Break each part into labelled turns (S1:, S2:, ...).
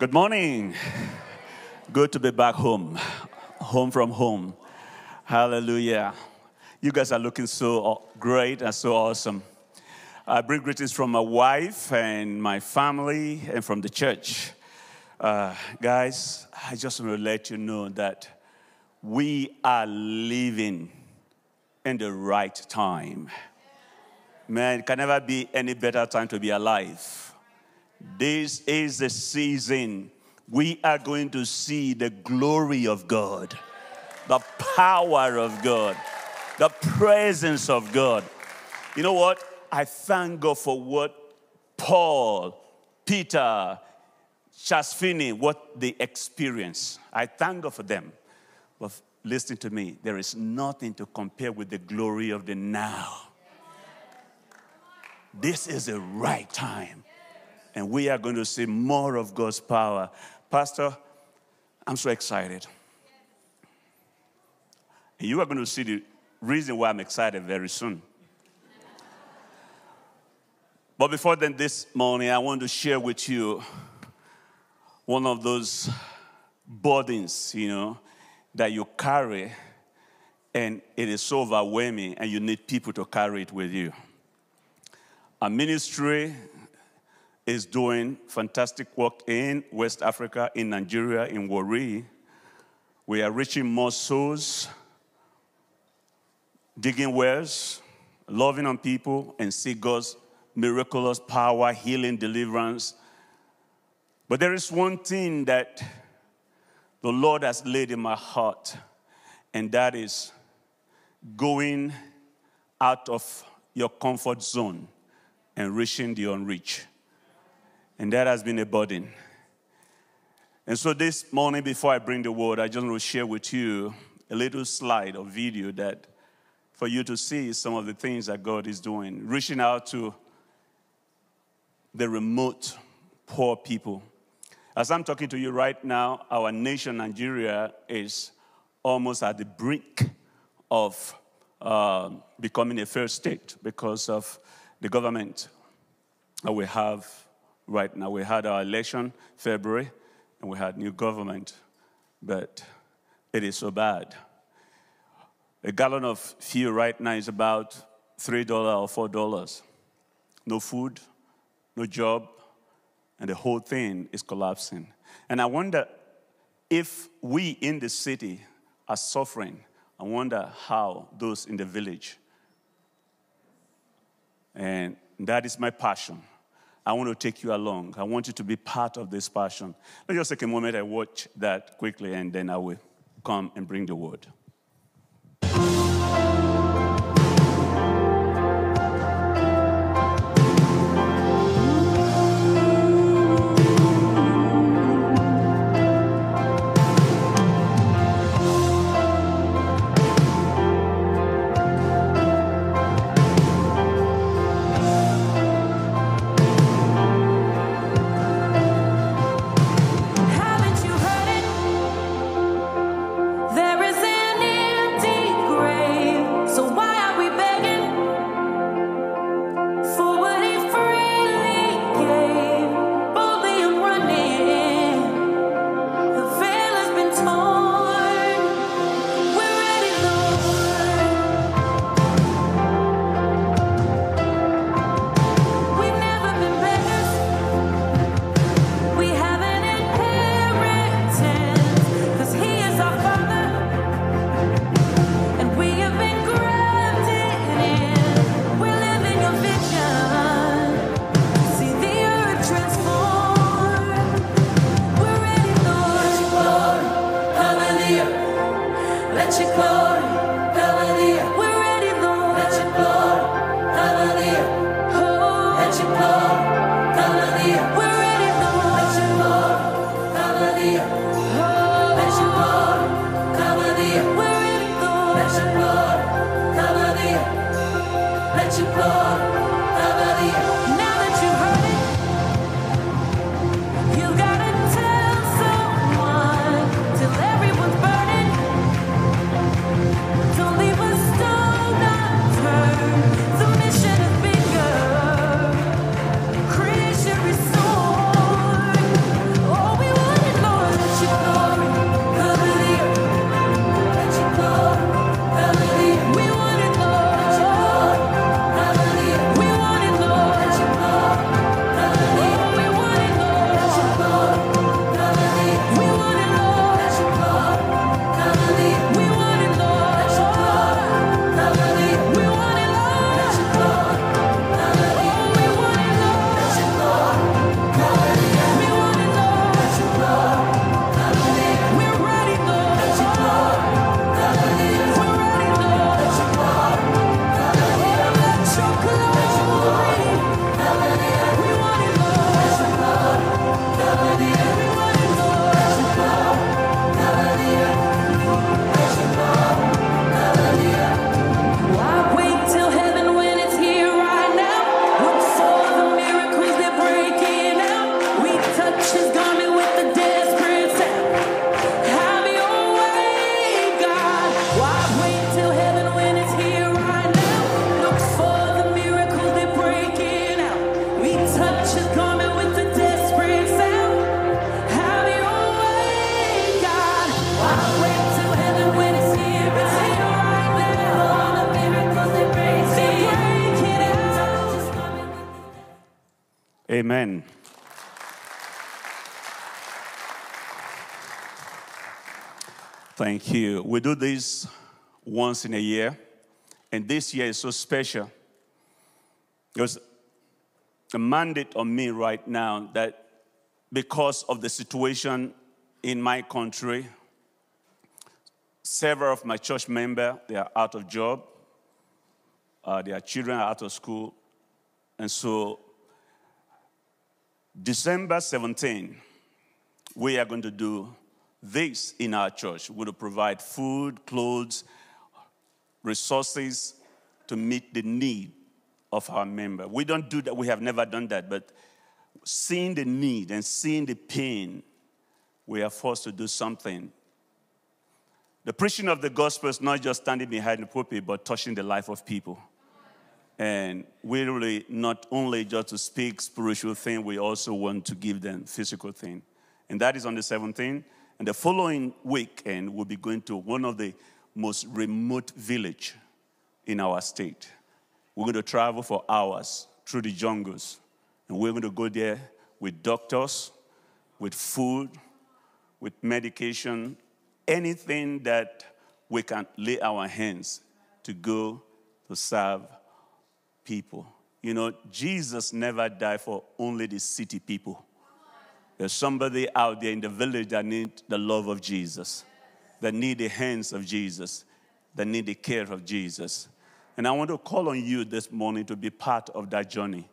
S1: Good morning. Good to be back home, home from home. Hallelujah. You guys are looking so great and so awesome. I bring greetings from my wife and my family and from the church. Uh, guys, I just want to let you know that we are living in the right time. Man, it can never be any better time to be alive. This is the season we are going to see the glory of God, the power of God, the presence of God. You know what? I thank God for what Paul, Peter, Charles Finney, what they experienced. I thank God for them. But listen to me, there is nothing to compare with the glory of the now. This is the right time. And we are going to see more of God's power. Pastor, I'm so excited. And you are going to see the reason why I'm excited very soon. But before then, this morning, I want to share with you one of those burdens, you know, that you carry, and it is so overwhelming, and you need people to carry it with you. A ministry is doing fantastic work in West Africa, in Nigeria, in Warri. We are reaching more souls, digging wells, loving on people, and see God's miraculous power, healing, deliverance. But there is one thing that the Lord has laid in my heart, and that is going out of your comfort zone and reaching the unreached. And that has been a burden. And so this morning, before I bring the word, I just want to share with you a little slide or video that for you to see some of the things that God is doing, reaching out to the remote, poor people. As I'm talking to you right now, our nation, Nigeria, is almost at the brink of uh, becoming a fair state because of the government that we have right now. We had our election February, and we had new government, but it is so bad. A gallon of fuel right now is about $3 or $4. No food, no job, and the whole thing is collapsing. And I wonder if we in the city are suffering, I wonder how those in the village. And that is my passion. I want to take you along. I want you to be part of this passion. Let's just take a moment and watch that quickly, and then I will come and bring the word. This once in a year, and this year is so special. There's a mandate on me right now that because of the situation in my country, several of my church members they are out of job, uh, their children are out of school, and so December 17, we are going to do this in our church. Going to provide food, clothes, resources to meet the need of our member. We don't do that, we have never done that, but seeing the need and seeing the pain, we are forced to do something. The preaching of the gospel is not just standing behind the pulpit, but touching the life of people. And we really not only just to speak spiritual thing, we also want to give them physical thing. And that is on the 17th. And the following weekend, we'll be going to one of the most remote village in our state. We're going to travel for hours through the jungles. And we're going to go there with doctors, with food, with medication, anything that we can lay our hands to go to serve people. You know, Jesus never died for only the city people. There's somebody out there in the village that need the love of Jesus, that need the hands of Jesus, that need the care of Jesus. And I want to call on you this morning to be part of that journey.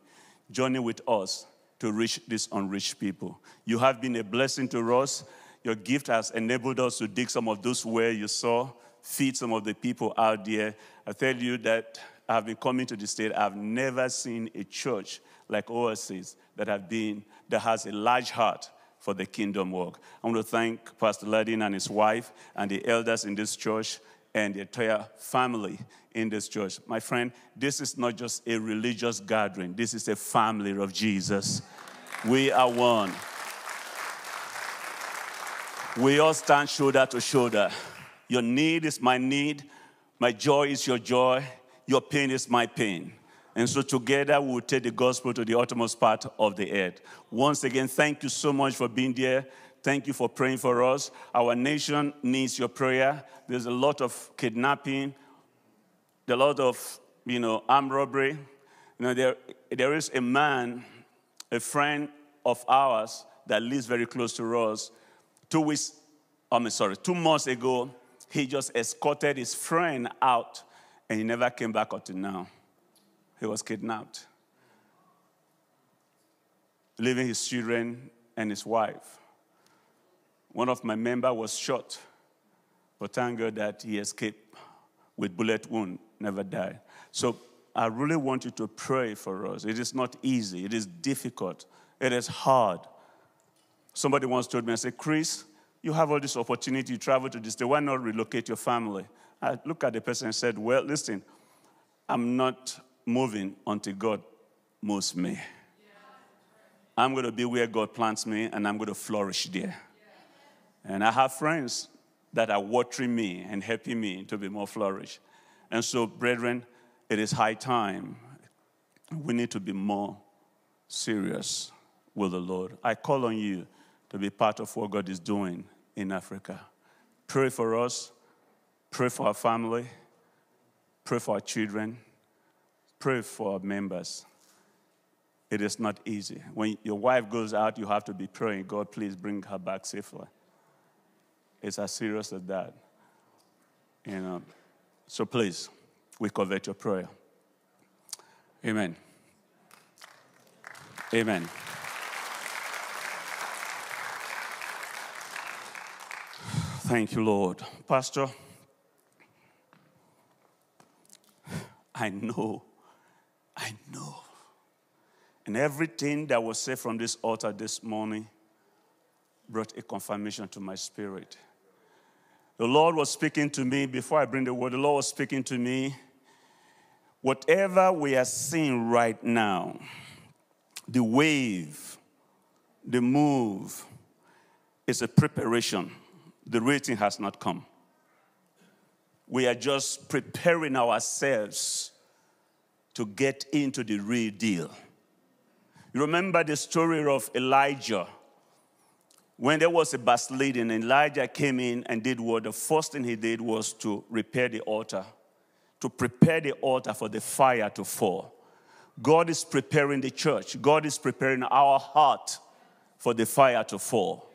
S1: Journey with us to reach these unreached people. You have been a blessing to us. Your gift has enabled us to dig some of those where you saw, feed some of the people out there. I tell you that I've been coming to the state. I've never seen a church like Oasis that have been that has a large heart for the kingdom work. I want to thank Pastor Ladin and his wife and the elders in this church and the entire family in this church. My friend, this is not just a religious gathering. This is a family of Jesus. We are one. We all stand shoulder to shoulder. Your need is my need. My joy is your joy. Your pain is my pain. And so together we'll take the gospel to the uttermost part of the earth. Once again, thank you so much for being there. Thank you for praying for us. Our nation needs your prayer. There's a lot of kidnapping, a lot of, you know, armed robbery. You know, there, there is a man, a friend of ours that lives very close to us. Two weeks, I'm sorry, two months ago, he just escorted his friend out and he never came back to now. He was kidnapped, leaving his children and his wife. One of my members was shot, but thank God that he escaped with bullet wound, never died. So I really want you to pray for us. It is not easy. It is difficult. It is hard. Somebody once told me, I said, Chris, you have all this opportunity to travel to this state. Why not relocate your family? I looked at the person and said, Well, listen, I'm not moving until God moves me. I'm going to be where God plants me and I'm going to flourish there. And I have friends that are watering me and helping me to be more flourish. And so, brethren, it is high time. We need to be more serious with the Lord. I call on you to be part of what God is doing in Africa. Pray for us Pray for our family. Pray for our children. Pray for our members. It is not easy. When your wife goes out, you have to be praying, God, please bring her back safely. It's as serious as that. You know. So please, we covet your prayer. Amen. Amen. Thank you, Lord. Pastor. I know. I know. And everything that was said from this altar this morning brought a confirmation to my spirit. The Lord was speaking to me before I bring the word. The Lord was speaking to me. Whatever we are seeing right now, the wave, the move, is a preparation. The rating has not come. We are just preparing ourselves to get into the real deal. You remember the story of Elijah when there was a backsliding, Elijah came in and did what? The first thing he did was to repair the altar, to prepare the altar for the fire to fall. God is preparing the church, God is preparing our heart for the fire to fall.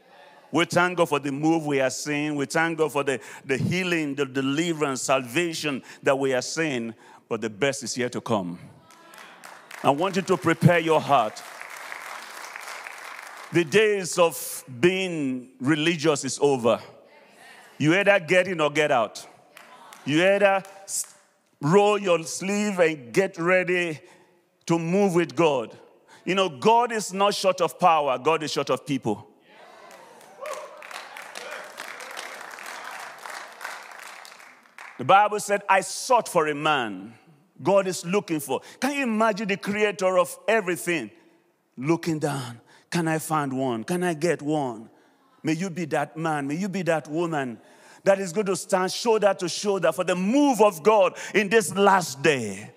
S1: We thank God for the move we are seeing. We thank God for the, the healing, the deliverance, salvation that we are seeing. But the best is yet to come. I want you to prepare your heart. The days of being religious is over. You either get in or get out. You either roll your sleeve and get ready to move with God. You know, God is not short of power, God is short of people. The Bible said, I sought for a man. God is looking for. Can you imagine the creator of everything looking down? Can I find one? Can I get one? May you be that man. May you be that woman that is going to stand shoulder to shoulder for the move of God in this last day.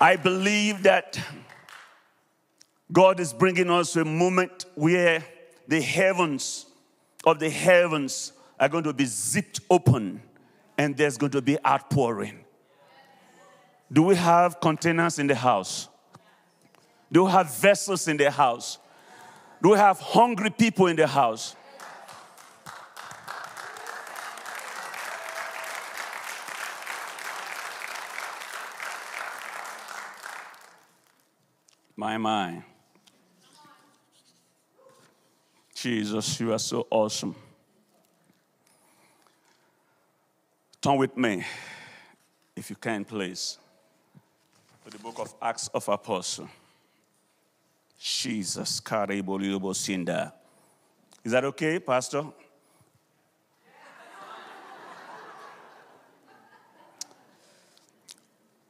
S1: I believe that God is bringing us to a moment where the heavens of the heavens are going to be zipped open and there's going to be outpouring. Do we have containers in the house? Do we have vessels in the house? Do we have hungry people in the house? My, my. Jesus, you are so awesome. Turn with me, if you can, please to the book of Acts of Apostle. Jesus, Sinda. Is that okay, Pastor?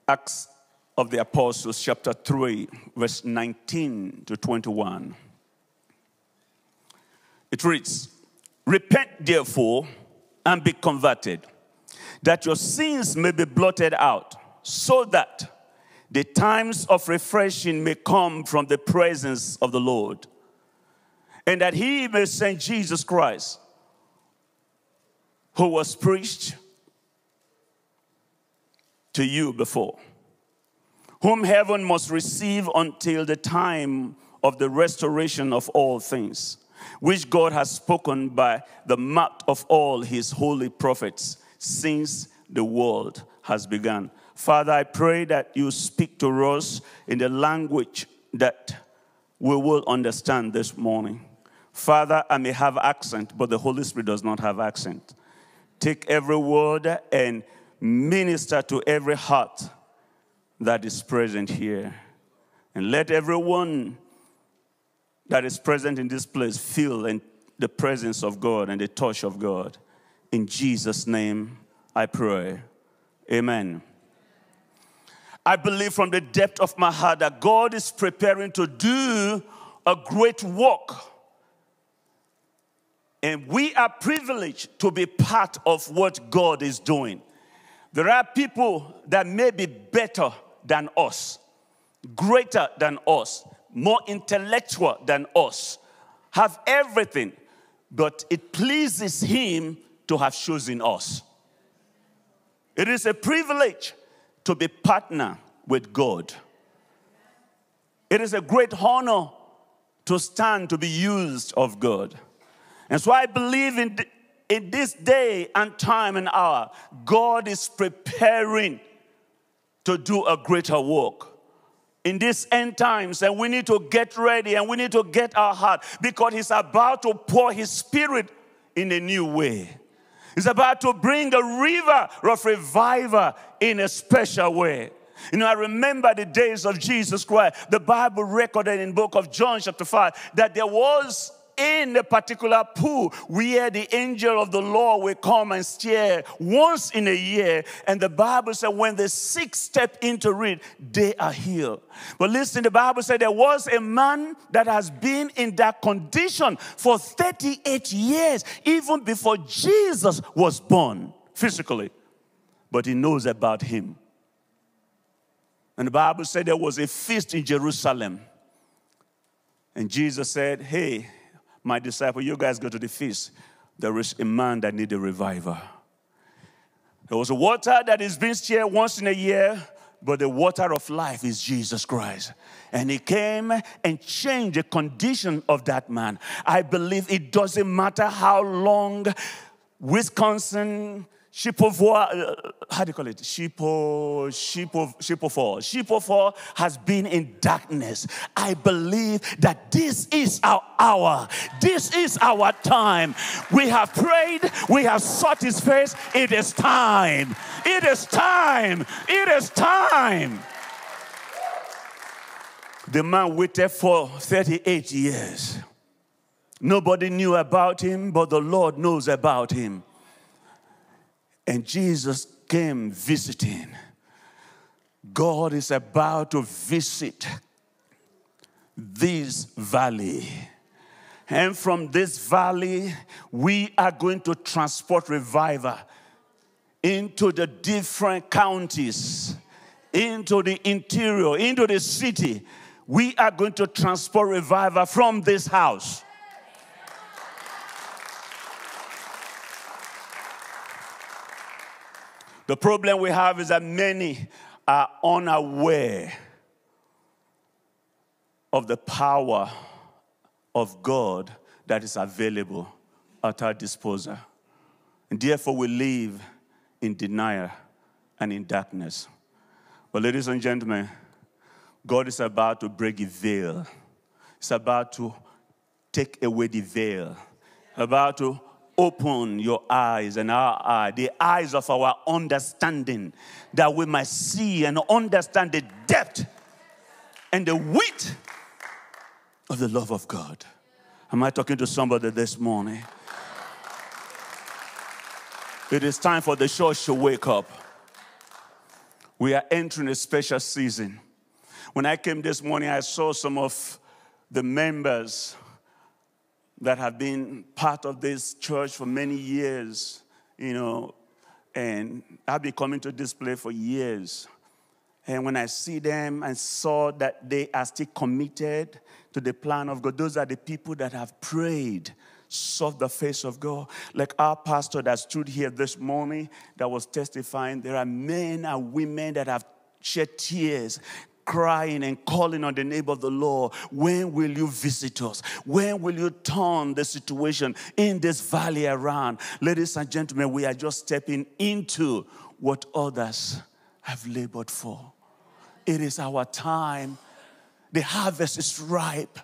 S1: Acts of the Apostles, chapter 3, verse 19 to 21. It reads, Repent therefore and be converted, that your sins may be blotted out, so that the times of refreshing may come from the presence of the Lord, and that he may send Jesus Christ, who was preached to you before, whom heaven must receive until the time of the restoration of all things, which God has spoken by the mouth of all his holy prophets since the world has begun. Father, I pray that you speak to us in the language that we will understand this morning. Father, I may have accent, but the Holy Spirit does not have accent. Take every word and minister to every heart that is present here. And let everyone that is present in this place feel the presence of God and the touch of God. In Jesus' name, I pray. Amen. I believe from the depth of my heart that God is preparing to do a great work. And we are privileged to be part of what God is doing. There are people that may be better than us, greater than us, more intellectual than us, have everything, but it pleases Him to have chosen us. It is a privilege to be partner with God. It is a great honor to stand to be used of God. And so I believe in, in this day and time and hour, God is preparing to do a greater work in these end times and we need to get ready and we need to get our heart because he's about to pour his spirit in a new way He's about to bring a river of revival in a special way. You know, I remember the days of Jesus Christ. The Bible recorded in book of John chapter 5 that there was in a particular pool where the angel of the Lord will come and stare once in a year. And the Bible said, when the sick step into it, they are healed. But listen, the Bible said there was a man that has been in that condition for 38 years, even before Jesus was born physically. But he knows about him. And the Bible said there was a feast in Jerusalem And Jesus said, Hey, my disciple, you guys go to the feast. There is a man that need a reviver. There was a water that is being shared once in a year, but the water of life is Jesus Christ. And he came and changed the condition of that man. I believe it doesn't matter how long Wisconsin, Shipovoa, uh, how do you call it? Shipo, Shipo, Shipofo. Shipofo has been in darkness. I believe that this is our hour. This is our time. We have prayed. We have sought his face. It is time. It is time. It is time. The man waited for 38 years. Nobody knew about him, but the Lord knows about him. And Jesus came visiting. God is about to visit this valley. And from this valley, we are going to transport revival into the different counties, into the interior, into the city. We are going to transport revival from this house. The problem we have is that many are unaware of the power of God that is available at our disposal. And therefore, we live in denial and in darkness. But, ladies and gentlemen, God is about to break a veil. It's about to take away the veil, about to open your eyes and our eye, the eyes of our understanding, that we might see and understand the depth and the width of the love of God. Am I talking to somebody this morning? It is time for the church to wake up. We are entering a special season. When I came this morning, I saw some of the members that have been part of this church for many years, you know, and I've been coming to this place for years. And when I see them and saw that they are still committed to the plan of God, those are the people that have prayed, sought the face of God. Like our pastor that stood here this morning that was testifying, there are men and women that have shed tears crying and calling on the name of the Lord. When will you visit us? When will you turn the situation in this valley around? Ladies and gentlemen, we are just stepping into what others have labored for. It is our time. The harvest is ripe.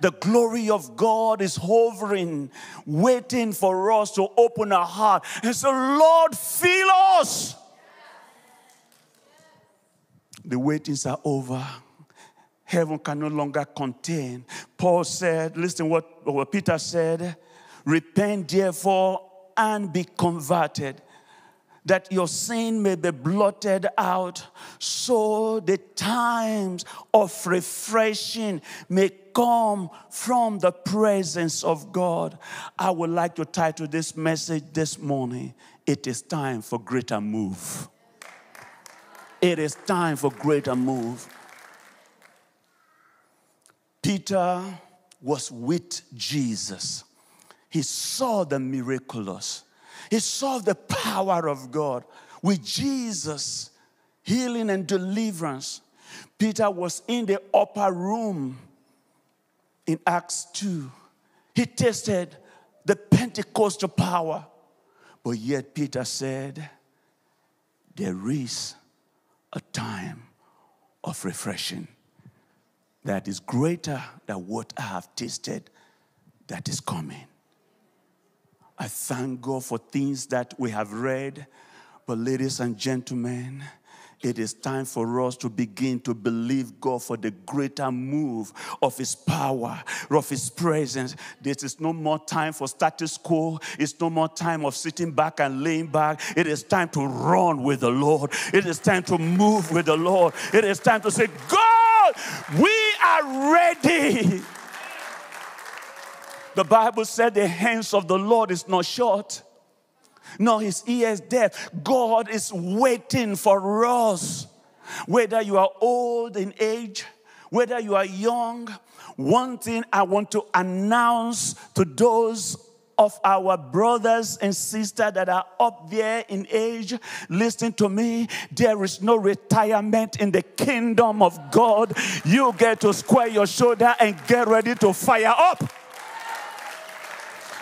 S1: The glory of God is hovering, waiting for us to open our heart and say, Lord, fill us. The waitings are over. Heaven can no longer contain. Paul said, listen what, what Peter said, repent therefore and be converted that your sin may be blotted out, so the times of refreshing may come from the presence of God. I would like to title this message this morning It is time for greater move. It is time for greater move. Peter was with Jesus. He saw the miraculous. He saw the power of God with Jesus, healing and deliverance. Peter was in the upper room in Acts 2. He tasted the Pentecostal power. But yet, Peter said, There is a time of refreshing that is greater than what I have tasted that is coming. I thank God for things that we have read, but ladies and gentlemen, it is time for us to begin to believe God for the greater move of His power, of His presence. This is no more time for status quo. It's no more time of sitting back and laying back. It is time to run with the Lord. It is time to move with the Lord. It is time to say, God, we are ready. The Bible said the hands of the Lord is not short nor his ears deaf. God is waiting for us. Whether you are old in age, whether you are young, one thing I want to announce to those of our brothers and sisters that are up there in age, listen to me. There is no retirement in the kingdom of God. You get to square your shoulder and get ready to fire up.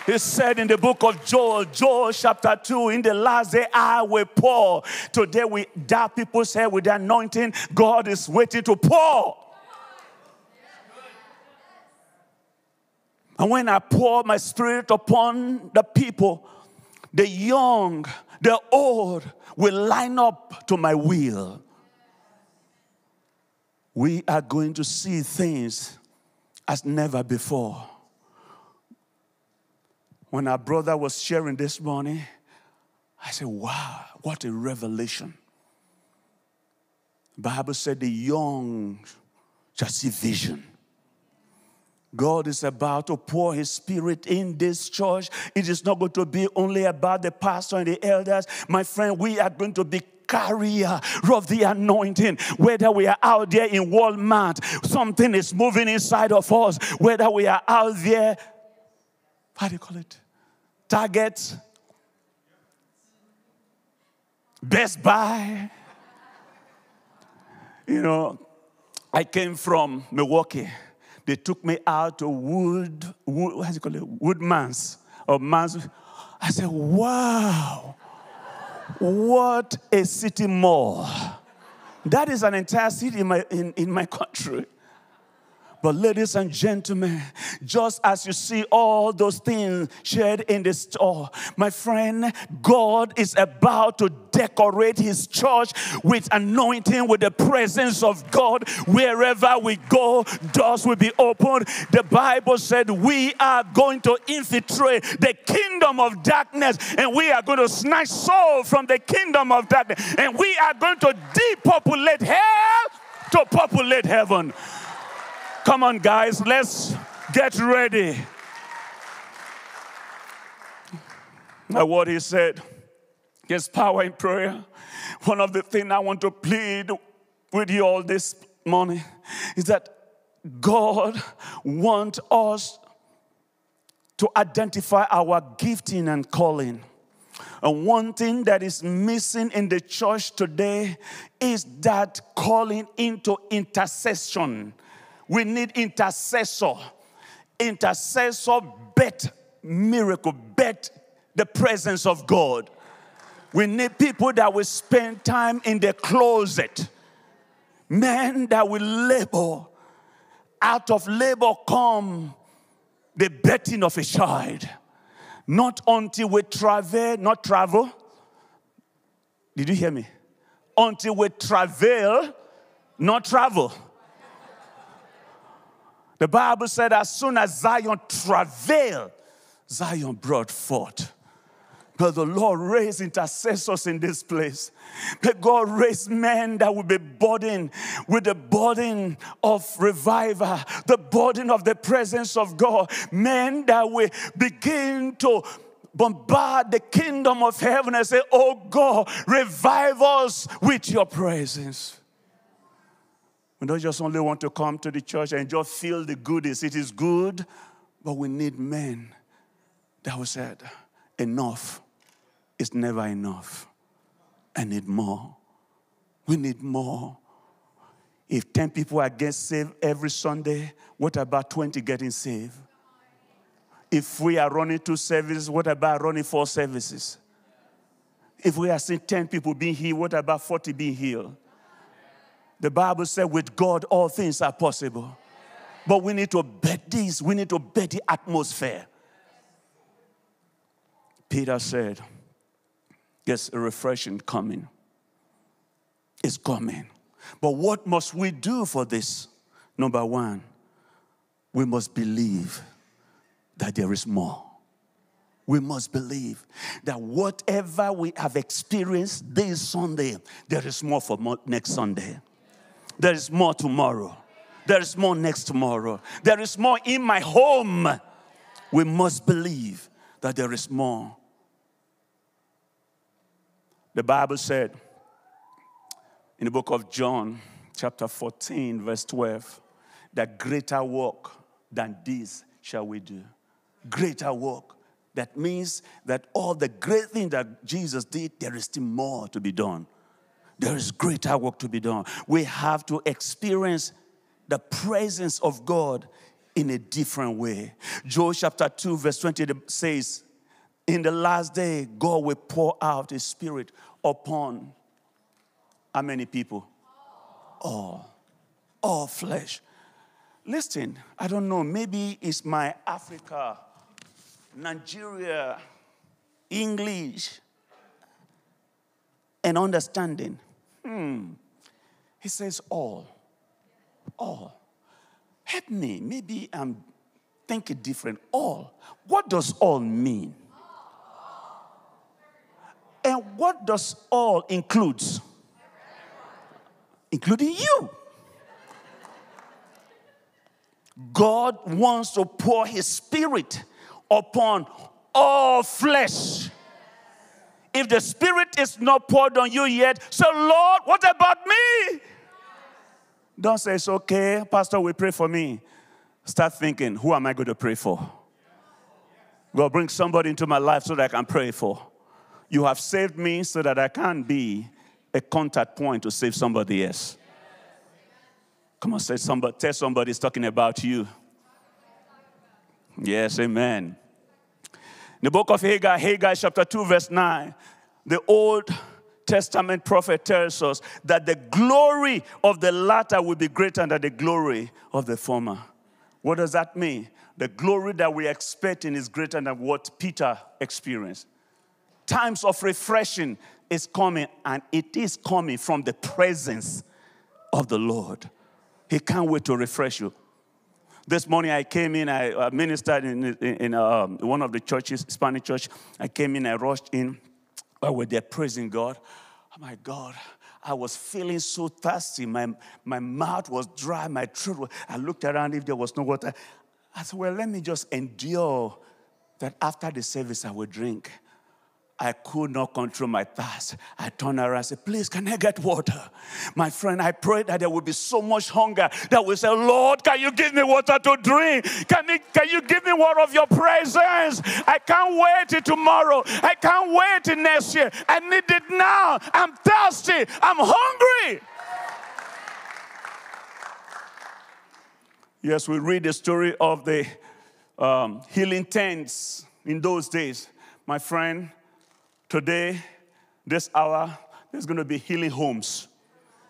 S1: He said in the book of Joel, Joel chapter 2, in the last day I will pour. Today we dab people say with the anointing. God is waiting to pour. And when I pour my spirit upon the people, the young, the old will line up to my will. We are going to see things as never before. When our brother was sharing this morning, I said, wow, what a revelation. Bible said the young shall see vision. God is about to pour his spirit in this church. It is not going to be only about the pastor and the elders. My friend, we are going to be carrier of the anointing. Whether we are out there in Walmart, something is moving inside of us. Whether we are out there, how do you call it? Target, Best Buy. You know, I came from Milwaukee. They took me out to Wood, Wood what do you call it? Woodman's or Man's. I said, wow, what a city mall. That is an entire city in my, in, in my country. But, ladies and gentlemen, just as you see all those things shared in the store, my friend, God is about to decorate His church with anointing, with the presence of God. Wherever we go, doors will be opened. The Bible said we are going to infiltrate the kingdom of darkness and we are going to snatch soul from the kingdom of darkness and we are going to depopulate hell to populate heaven. Come on, guys, let's get ready. Now, what he said, his power in prayer. One of the things I want to plead with you all this morning is that God wants us to identify our gifting and calling. And one thing that is missing in the church today is that calling into intercession. We need intercessor. Intercessor bet miracle, bet the presence of God. We need people that will spend time in the closet. Men that will labor. Out of labor come the betting of a child. Not until we travel, not travel. Did you hear me? Until we travel, not travel. The Bible said, as soon as Zion travailed, Zion brought forth. But the Lord raised intercessors in this place. May God raise men that will be burdened with the burden of revival, the burden of the presence of God. Men that will begin to bombard the kingdom of heaven and say, Oh God, revive us with your presence. We don't just only want to come to the church and just feel the goodies. It is good, but we need men that will say, enough is never enough. I need more. We need more. If 10 people are getting saved every Sunday, what about 20 getting saved? If we are running two services, what about running four services? If we are seeing 10 people being healed, what about 40 being healed? The Bible said, with God, all things are possible. But we need to bet this, we need to bet the atmosphere. Peter said, There's a refreshing coming. It's coming. But what must we do for this? Number one, we must believe that there is more. We must believe that whatever we have experienced this Sunday, there is more for next Sunday. There is more tomorrow. There is more next tomorrow. There is more in my home. We must believe that there is more. The Bible said in the book of John, chapter 14, verse 12, that greater work than this shall we do. Greater work. That means that all the great things that Jesus did, there is still more to be done. There is greater work to be done. We have to experience the presence of God in a different way. Joel chapter 2, verse 20 says, In the last day, God will pour out his spirit upon how many people? All. All flesh. Listen, I don't know, maybe it's my Africa, Nigeria, English, and understanding. Hmm. He says all. All. Help me. Maybe I'm thinking different. All. What does all mean? And what does all includes? Including you. God wants to pour his spirit upon all flesh. If the spirit is not poured on you yet, so Lord, what about me? Don't say it's okay, Pastor, we pray for me. Start thinking, who am I going to pray for? God, bring somebody into my life so that I can pray for. You have saved me so that I can be a contact point to save somebody else. Come on, say somebody, tell somebody is talking about you. Yes, amen. In the book of Haggai, Haggai chapter 2, verse 9, the Old Testament prophet tells us that the glory of the latter will be greater than the glory of the former. What does that mean? The glory that we're expecting is greater than what Peter experienced. Times of refreshing is coming, and it is coming from the presence of the Lord. He can't wait to refresh you. This morning I came in, I ministered in, in, in um, one of the churches, Spanish church. I came in, I rushed in. I we're there praising God. Oh my God, I was feeling so thirsty. My, my mouth was dry, my throat was, I looked around if there was no water. I said, well, let me just endure that after the service I will drink. I could not control my thirst. I turned around and said, Please, can I get water? My friend, I prayed that there would be so much hunger that we say, Lord, can you give me water to drink? Can you, can you give me water of your presence? I can't wait till tomorrow. I can't wait till next year. I need it now. I'm thirsty. I'm hungry. Yes, we read the story of the um, healing tents in those days. My friend, Today, this hour, there's going to be healing homes.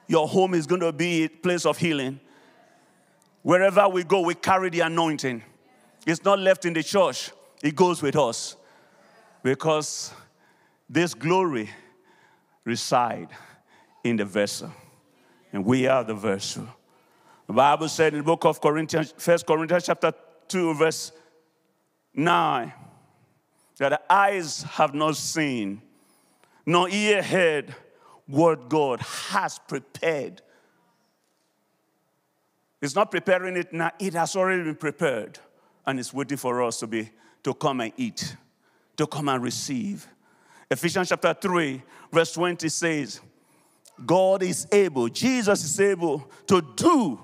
S1: Your home is going to be a place of healing. Wherever we go, we carry the anointing. It's not left in the church, it goes with us. Because this glory reside in the vessel. And we are the vessel. The Bible said in the book of Corinthians, First Corinthians chapter 2, verse 9 that eyes have not seen, nor ear heard what God has prepared. It's not preparing it now, it has already been prepared. And it's waiting for us to be to come and eat, to come and receive. Ephesians chapter 3, verse 20 says, God is able, Jesus is able to do,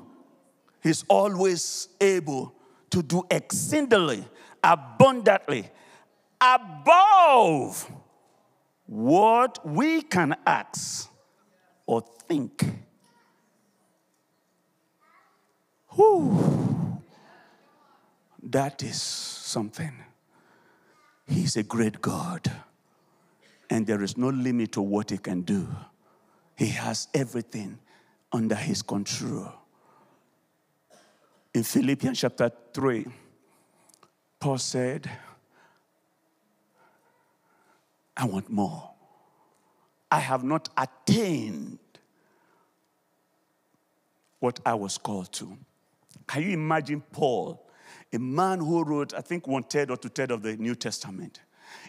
S1: He's always able to do exceedingly, abundantly, above what we can ask or think. Whew. That is something. He's a great God, and there is no limit to what He can do. He has everything under His control. In Philippians chapter 3, Paul said, I want more. I have not attained what I was called to. Can you imagine Paul, a man who wrote, I think, one third or two thirds of the New Testament?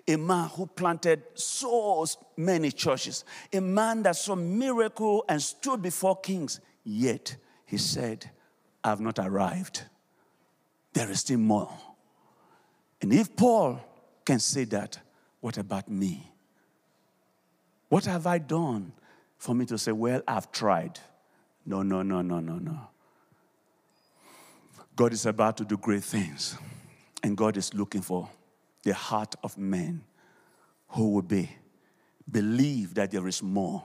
S1: A man who planted so many churches, a man that saw miracle and stood before kings. Yet he said, I have not arrived. There is still more. And if Paul can say that, what about me? What have I done for me to say, Well, I've tried? No, no, no, no, no, no. God is about to do great things. And God is looking for the heart of men who will be believe that there is more.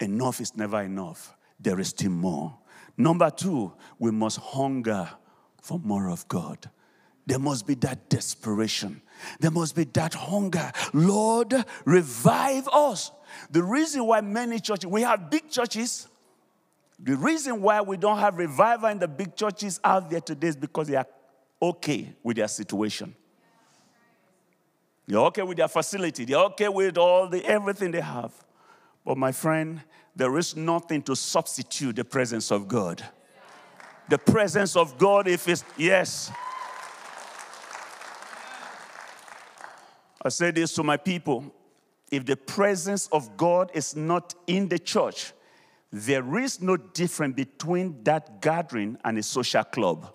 S1: Enough is never enough. There is still more. Number two, we must hunger for more of God. There must be that desperation. There must be that hunger. Lord, revive us. The reason why many churches, we have big churches. The reason why we don't have revival in the big churches out there today is because they are okay with their situation. They're okay with their facility. They're okay with all the everything they have. But my friend, there is nothing to substitute the presence of God. The presence of God, if it's yes. I say this to my people. If the presence of God is not in the church, there is no difference between that gathering and a social club.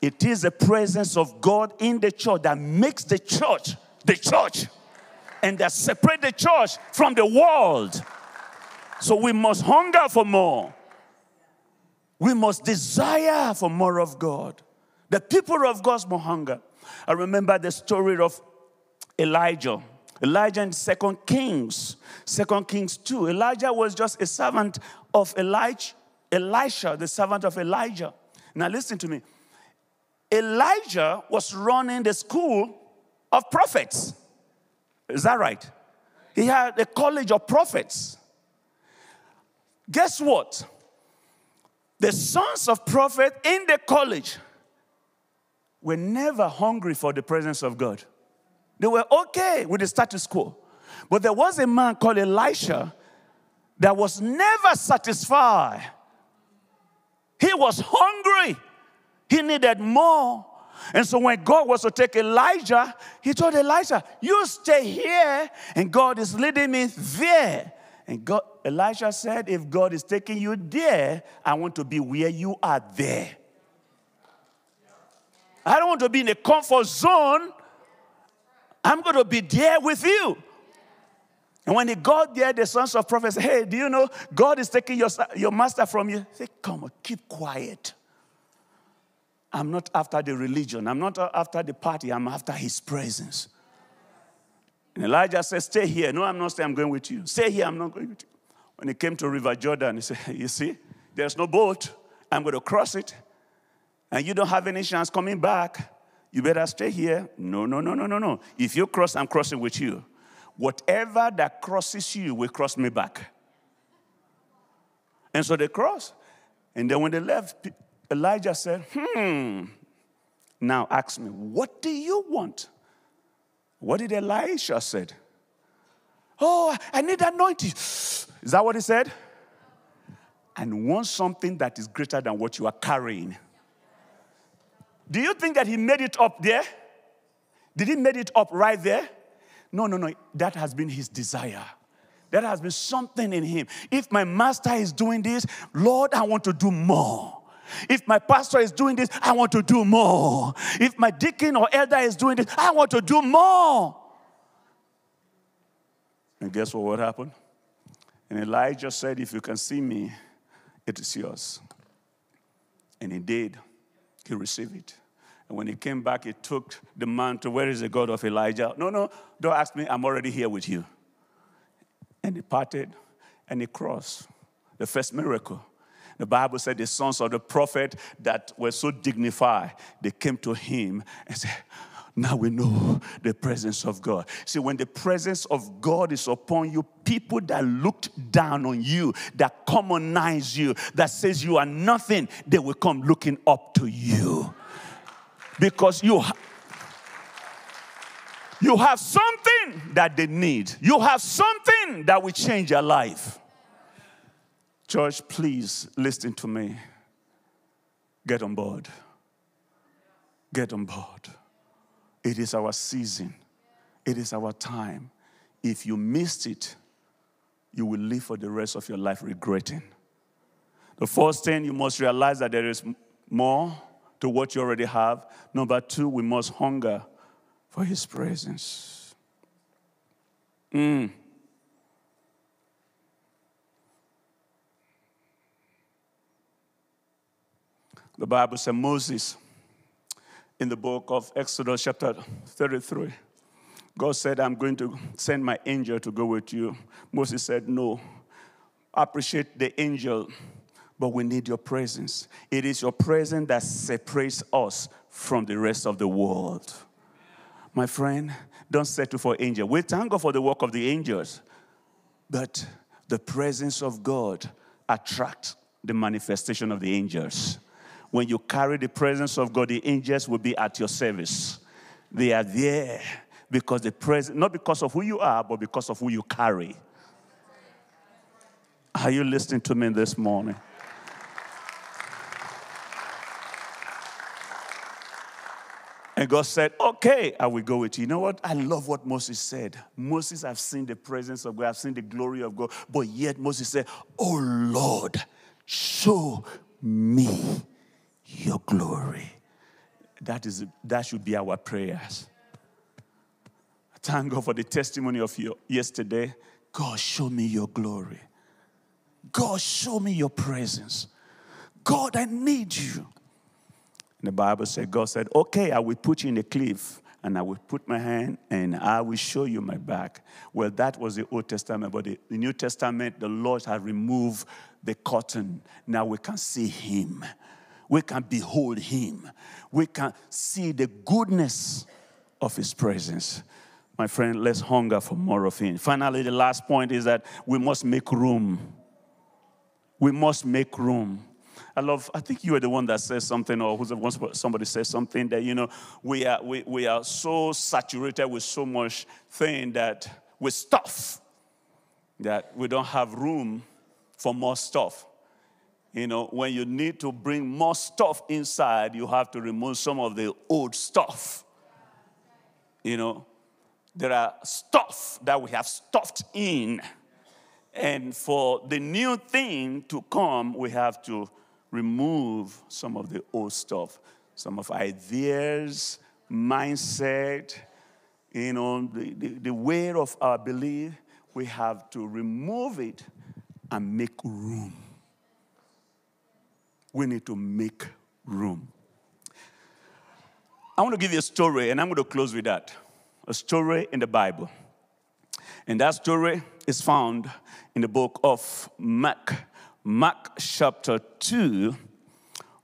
S1: It is the presence of God in the church that makes the church the church and that separate the church from the world. So we must hunger for more. We must desire for more of God. The people of God must hunger. I remember the story of Elijah. Elijah in Second Kings, Second Kings 2. Elijah was just a servant of Elijah, Elisha, the servant of Elijah. Now listen to me. Elijah was running the school of prophets. Is that right? He had a college of prophets. Guess what? The sons of prophet in the college were never hungry for the presence of God. They were okay with the status quo. But there was a man called Elisha that was never satisfied. He was hungry. He needed more. And so when God was to take Elijah, he told Elijah, You stay here, and God is leading me there. And God, Elijah said, If God is taking you there, I want to be where you are there. I don't want to be in a comfort zone. I'm going to be there with you. And when he got there, the sons of prophets said, Hey, do you know God is taking your, your master from you? Say, Come on, keep quiet. I'm not after the religion. I'm not after the party. I'm after his presence. And Elijah said, Stay here. No, I'm not staying. I'm going with you. Stay here. I'm not going with you. When he came to River Jordan, he said, You see, there's no boat. I'm going to cross it and you don't have any chance coming back, you better stay here. No, no, no, no, no, no. If you cross, I'm crossing with you. Whatever that crosses you will cross me back. And so they crossed. And then when they left, Elijah said, Hmm, now ask me, what do you want? What did Elisha said? Oh, I need anointing. Is that what he said? And want something that is greater than what you are carrying. Do you think that he made it up there? Did he made it up right there? No, no, no. That has been his desire. That has been something in him. If my master is doing this, Lord, I want to do more. If my pastor is doing this, I want to do more. If my deacon or elder is doing this, I want to do more. And guess what? What happened? And Elijah said, If you can see me, it is yours. And he did he received it. And when he came back, he took the man to where is the God of Elijah? No, no, don't ask me. I'm already here with you. And he parted and he crossed. The first miracle. The Bible said the sons of the prophet that were so dignified, they came to him and said, now we know the presence of God. See, when the presence of God is upon you, people that looked down on you, that commonize you, that says you are nothing, they will come looking up to you. Because you, ha- you have something that they need, you have something that will change your life. Church, please listen to me. Get on board. Get on board. It is our season, it is our time. If you missed it, you will live for the rest of your life regretting. The first thing, you must realize that there is more to what you already have. Number two, we must hunger for His presence. Mm. The Bible said Moses, in the book of Exodus, chapter 33, God said, I'm going to send my angel to go with you. Moses said, No. I appreciate the angel, but we need your presence. It is your presence that separates us from the rest of the world. My friend, don't settle for angel. We thank God for the work of the angels, but the presence of God attracts the manifestation of the angels. When you carry the presence of God, the angels will be at your service. They are there because the presence, not because of who you are, but because of who you carry. Are you listening to me this morning? And God said, Okay, I will go with you. You know what? I love what Moses said. Moses, I've seen the presence of God, I've seen the glory of God. But yet Moses said, Oh Lord, show me your glory. That, is, that should be our prayers. Thank God for the testimony of you yesterday. God, show me your glory. God, show me your presence. God, I need you. And the Bible said, God said, Okay, I will put you in a cliff and I will put my hand and I will show you my back. Well, that was the Old Testament, but the, the New Testament, the Lord has removed the curtain. Now we can see Him, we can behold Him, we can see the goodness of His presence. My friend, let's hunger for more of Him. Finally, the last point is that we must make room. We must make room. I love, I think you were the one that says something, or who's once somebody says something that, you know, we are, we, we are so saturated with so much thing that, with stuff, that we don't have room for more stuff. You know, when you need to bring more stuff inside, you have to remove some of the old stuff. You know, there are stuff that we have stuffed in. And for the new thing to come, we have to remove some of the old stuff, some of ideas, mindset, you know, the, the, the way of our belief. We have to remove it and make room. We need to make room. I want to give you a story, and I'm going to close with that. A story in the Bible. And that story is found in the book of Mark, Mark chapter 2,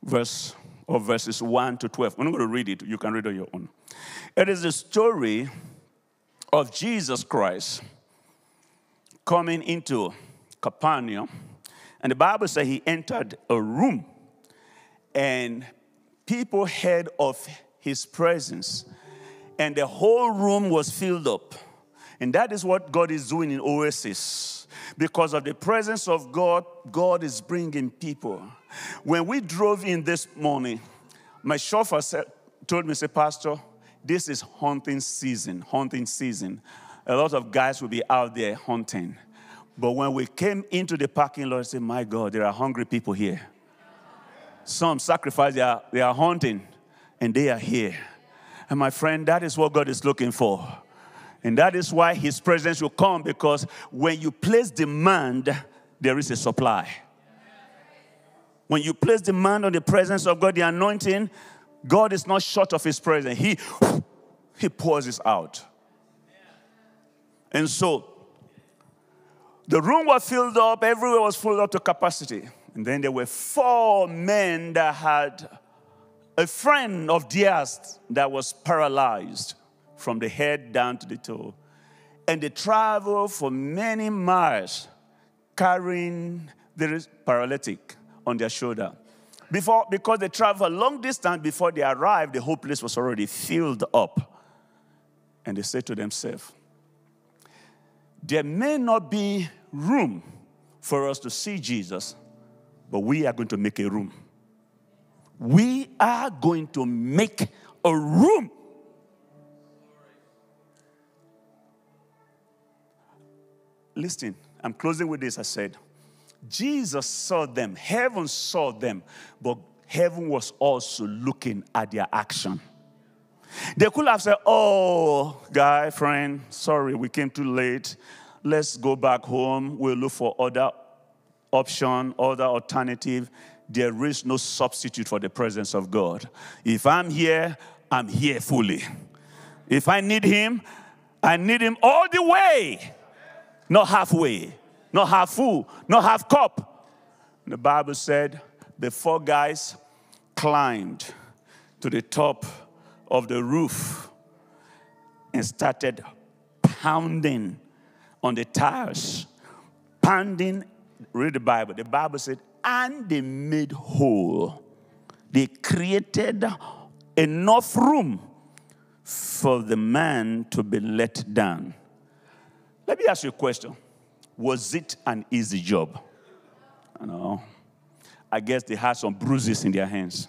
S1: verse or verses 1 to 12. I'm not going to read it, you can read on your own. It is the story of Jesus Christ coming into Capernaum. And the Bible says he entered a room and people heard of his presence, and the whole room was filled up. And that is what God is doing in Oasis because of the presence of God, God is bringing people. When we drove in this morning, my chauffeur said, told me, say, Pastor, this is hunting season, hunting season. A lot of guys will be out there hunting. But when we came into the parking lot, I said, My God, there are hungry people here. Some sacrifice, they are, hunting, and they are here. And my friend, that is what God is looking for. And that is why his presence will come because when you place demand, there is a supply. When you place demand on the presence of God, the anointing, God is not short of his presence. He, he pours it out. And so the room was filled up, everywhere was filled up to capacity. And then there were four men that had a friend of theirs that was paralyzed from the head down to the toe. And they travel for many miles carrying the paralytic on their shoulder. Before, because they travel a long distance before they arrive, the whole place was already filled up. And they said to themselves, There may not be room for us to see Jesus, but we are going to make a room. We are going to make a room listen, I'm closing with this. I said, Jesus saw them, heaven saw them, but heaven was also looking at their action. They could have said, Oh, guy, friend, sorry, we came too late. Let's go back home. We'll look for other option, other alternative. there is no substitute for the presence of God. If I'm here, I'm here fully. If I need Him, I need Him all the way, not halfway, not half full, not half cup. The Bible said the four guys climbed to the top of the roof and started pounding on the tires, pounding. Read the Bible. The Bible said, and they made hole. They created enough room for the man to be let down. Let me ask you a question Was it an easy job? I know. I guess they had some bruises in their hands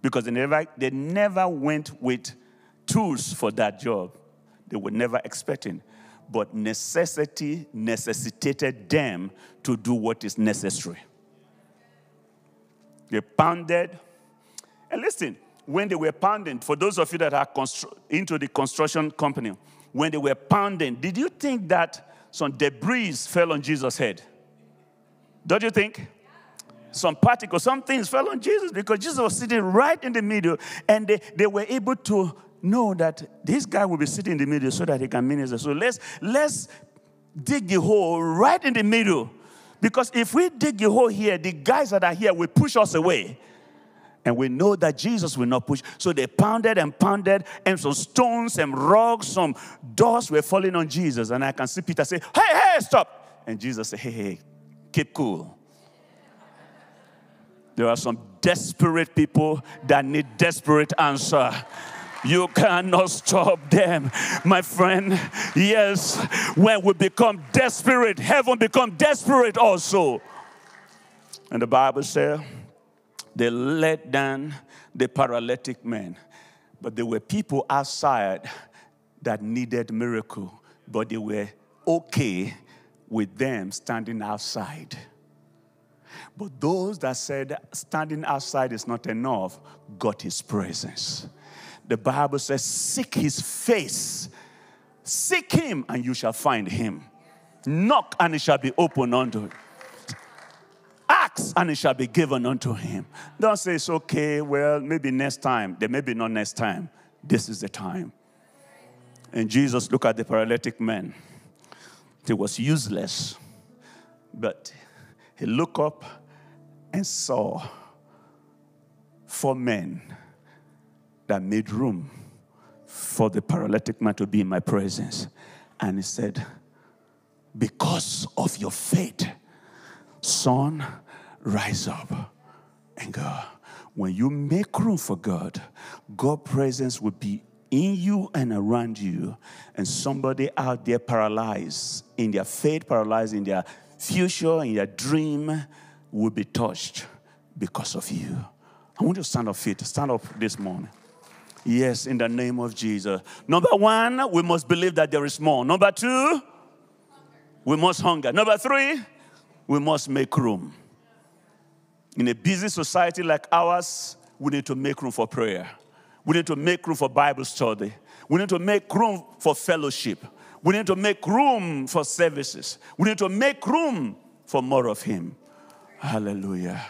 S1: because they never, they never went with tools for that job. They were never expecting. But necessity necessitated them to do what is necessary. They pounded. And listen, when they were pounding, for those of you that are constru- into the construction company, when they were pounding, did you think that some debris fell on Jesus' head? Don't you think? Some particles, some things fell on Jesus because Jesus was sitting right in the middle, and they, they were able to know that this guy will be sitting in the middle so that he can minister. So let's let's dig the hole right in the middle. Because if we dig the hole here, the guys that are here will push us away. And we know that Jesus will not push. So they pounded and pounded, and some stones and rocks, some doors were falling on Jesus. And I can see Peter say, Hey, hey, stop. And Jesus said, Hey, hey, keep cool. There are some desperate people that need desperate answer. You cannot stop them, my friend. Yes, when we become desperate, heaven become desperate also. And the Bible says they let down the paralytic man. But there were people outside that needed miracle, but they were okay with them standing outside. But those that said standing outside is not enough got his presence. The Bible says, Seek his face. Seek him, and you shall find him. Knock, and it shall be opened unto you. Ask, and it shall be given unto him. Don't say it's okay, well, maybe next time. There may be not next time. This is the time. And Jesus looked at the paralytic man. He was useless, but he looked up and saw four men that made room for the paralytic man to be in my presence. And he said, Because of your faith, son, rise up and go. When you make room for God, God's presence will be in you and around you. And somebody out there paralyzed in their faith, paralyzed in their future, in their dream, will be touched because of you. I want you to stand up feet. Stand up this morning. Yes, in the name of Jesus. Number one, we must believe that there is more. Number two, we must hunger. Number three, we must make room. In a busy society like ours, we need to make room for prayer. We need to make room for Bible study. We need to make room for fellowship. We need to make room for services. We need to make room for more of Him. Hallelujah.